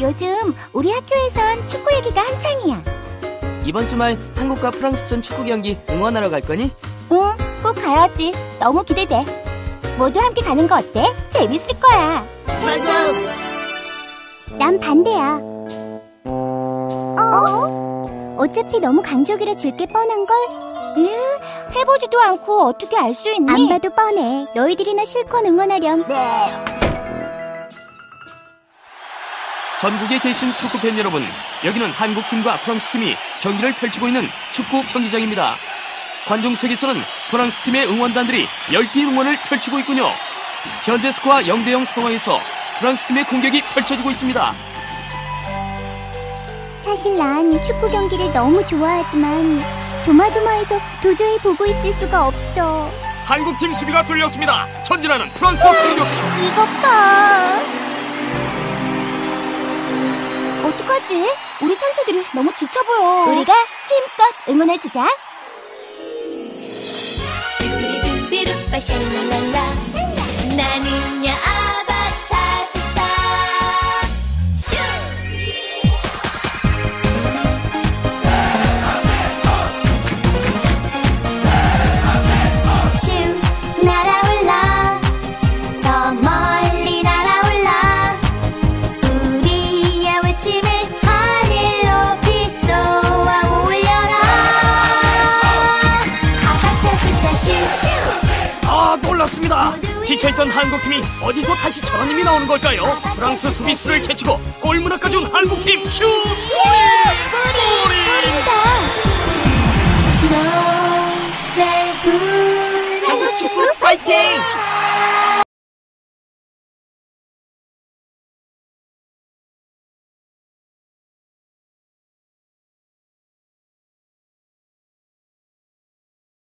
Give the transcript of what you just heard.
요즘 우리 학교에선 축구 얘기가 한창이야. 이번 주말 한국과 프랑스전 축구 경기 응원하러 갈 거니? 응, 꼭 가야지. 너무 기대돼. 모두 함께 가는 거 어때? 재밌을 거야. 맞아. 난 반대야. 어? 어차피 너무 강적이라 질 게 뻔한 걸? 으, 해보지도 않고 어떻게 알 수 있니? 안 봐도 뻔해. 너희들이나 실컷 응원하렴. 네. 전국에 계신 축구팬 여러분, 여기는 한국팀과 프랑스팀이 경기를 펼치고 있는 축구 경기장입니다. 관중석에서는 프랑스팀의 응원단들이 열띤 응원을 펼치고 있군요. 현재 스코어 0대0 상황에서 프랑스팀의 공격이 펼쳐지고 있습니다. 사실 난 축구 경기를 너무 좋아하지만 조마조마해서 도저히 보고 있을 수가 없어. 한국팀 수비가 뚫렸습니다. 전진하는 프랑스 공격. 이것 봐. 어떡하지? 우리 선수들이 너무 지쳐 보여. 우리가 힘껏 응원해주자. 아, 놀랍습니다. 지쳐있던 한국팀이 어디서 다시 저런 힘이 나오는 걸까요? 프랑스 수비수를 제치고 골문앞까지 온 한국팀 슛! 뿌리! 뿌린다! 노래 부르는 한국 축구 파이팅!